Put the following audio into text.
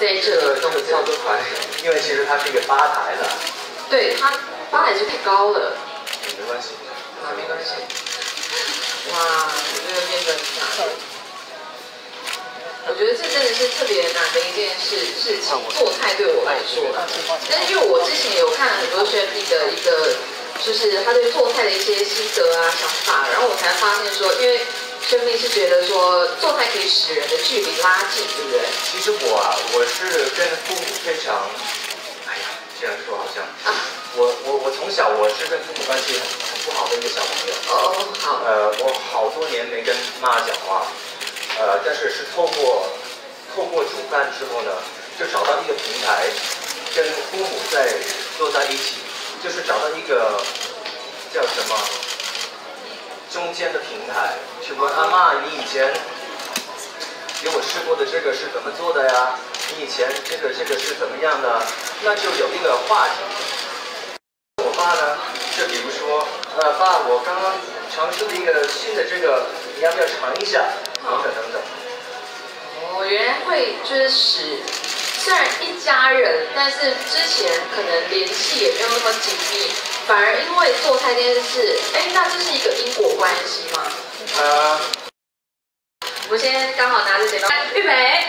在这里弄操作团，因为其实它是一个吧台的。对，它吧台就太高了。没关系。啊，没关系。哇，这个面粉炸。我觉得这真的是特别难的一件事事情，做菜对我来说。但是因为我之前有看很多轩弟的一个，就是他对做菜的一些心得啊、想法，然后我才发现说，因为生命是觉得说做菜可以使人的距离拉近，对不对？其实我啊，我是跟父母非常，哎呀，这样说好像啊，我我我从小我是跟父母关系很很不好的一个小朋友。哦，好。呃，我好多年没跟妈讲话。呃，但是是透过透过煮饭之后呢，就找到一个平台，跟父母在坐在一起，就是找到一个叫什么中间的平台，去问阿妈，你以前给我试过的这个是怎么做的呀？你以前这个这个是怎么样的？那就有一个话题。我爸呢，就比如说，呃，爸，我刚刚尝试了一个新的这个，你要不要尝一下？等等等等。我，原来会就是使虽然一家人，但是之前可能联系也没有那么紧密，反而因为做菜这件事，哎，那这是一个关系吗？呃，我先刚好拿着剪刀，预备。